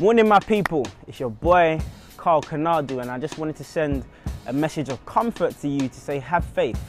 Morning, my people. It's your boy Carl Konadu, and I just wanted to send a message of comfort to you to say, have faith.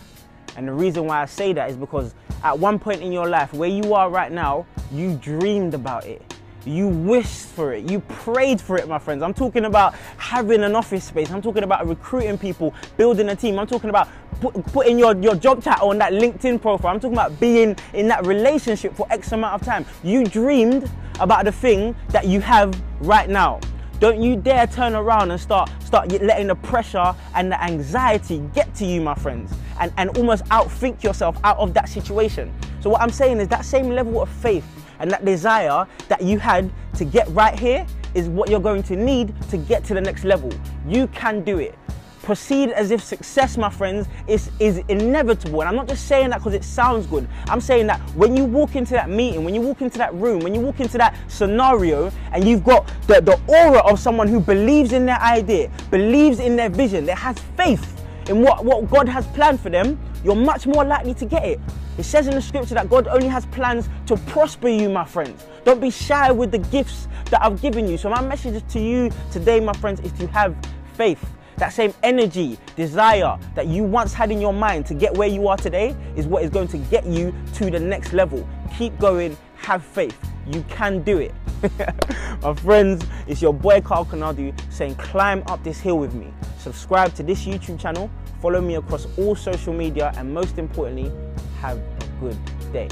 And the reason why I say that is because at one point in your life, where you are right now, you dreamed about it. You wished for it. You prayed for it, my friends. I'm talking about having an office space. I'm talking about recruiting people, building a team. I'm talking about put, putting your, your job title on that LinkedIn profile. I'm talking about being in that relationship for X amount of time. You dreamed about the thing that you have right now. Don't you dare turn around and start start letting the pressure and the anxiety get to you, my friends, and, and almost outthink yourself out of that situation. So what I'm saying is that same level of faith and that desire that you had to get right here is what you're going to need to get to the next level. You can do it proceed as if success, my friends, is, is inevitable. And I'm not just saying that because it sounds good. I'm saying that when you walk into that meeting, when you walk into that room, when you walk into that scenario, and you've got the, the aura of someone who believes in their idea, believes in their vision, that has faith in what, what God has planned for them, you're much more likely to get it. It says in the scripture that God only has plans to prosper you, my friends. Don't be shy with the gifts that I've given you. So, my message to you today, my friends, is to have faith. That same energy, desire that you once had in your mind to get where you are today is what is going to get you to the next level. Keep going, have faith. You can do it. My friends, it's your boy Carl Konadu saying climb up this hill with me. Subscribe to this YouTube channel, follow me across all social media, and most importantly, have a good day.